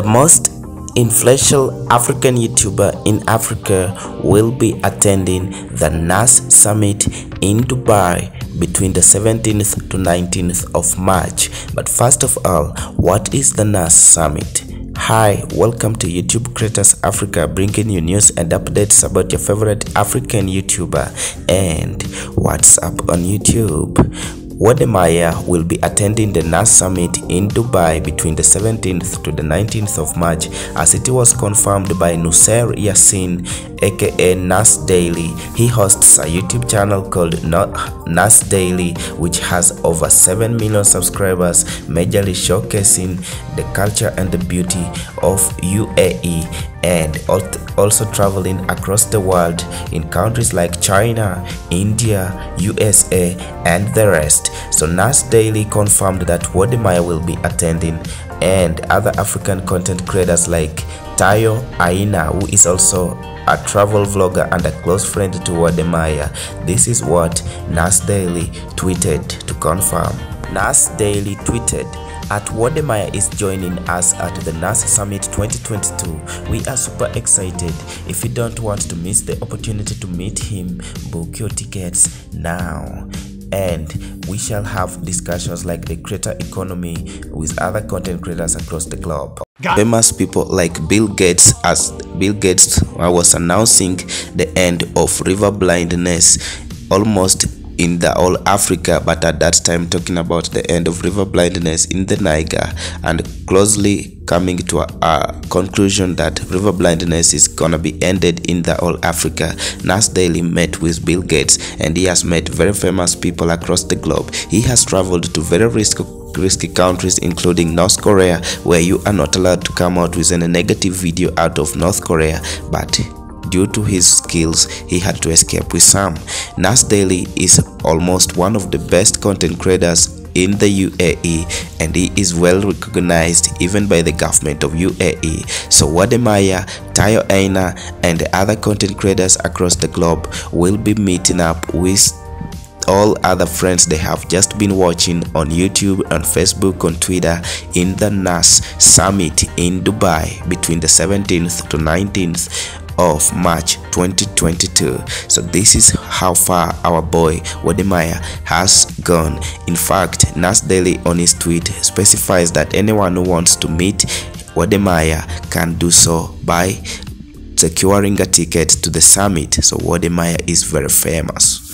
The most influential African YouTuber in Africa will be attending the NAS Summit in Dubai between the 17th to 19th of March. But first of all, what is the NAS Summit? Hi, welcome to YouTube Creators Africa, bringing you news and updates about your favorite African YouTuber and what's up on YouTube. Wode Maya will be attending the NAS Summit in Dubai between the 17th to the 19th of March as it was confirmed by Nuseir Yassin aka Nas Daily. He hosts a YouTube channel called Nas Daily which has over 7 million subscribers majorly showcasing the culture and the beauty of UAE and also traveling across the world in countries like China, India, USA and the rest. So Nas Daily confirmed that Wodemaya will be attending and other African content creators like Tayo Aina who is also a travel vlogger and a close friend to Wodemaya. This is what Nas Daily tweeted to confirm. Nas Daily tweeted at Wodemaya is joining us at the NAS Summit 2022. We are super excited. If you don't want to miss the opportunity to meet him, book your tickets now and we shall have discussions like the creator economy with other content creators across the globe. Famous people like Bill Gates as Bill Gates was announcing the end of river blindness almost in the all Africa, but at that time talking about the end of river blindness in the Niger and closely coming to a, a conclusion that river blindness is gonna be ended in the all Africa. Nas Daily met with Bill Gates and he has met very famous people across the globe. He has traveled to very risky risky countries including North Korea where you are not allowed to come out with any negative video out of North Korea but due to his skills he had to escape with some. Nas Daily is almost one of the best content creators in the UAE and he is well recognized even by the government of UAE. So Wodemaya, Tayo Aina and other content creators across the globe will be meeting up with all other friends they have just been watching on YouTube, on Facebook, on Twitter in the NAS Summit in Dubai between the 17th to 19th of March 2022. So this is how far our boy Wademaya has gone. In fact, Nas Daily on his tweet specifies that anyone who wants to meet Wademaya can do so by securing a ticket to the summit. So Wademaya is very famous.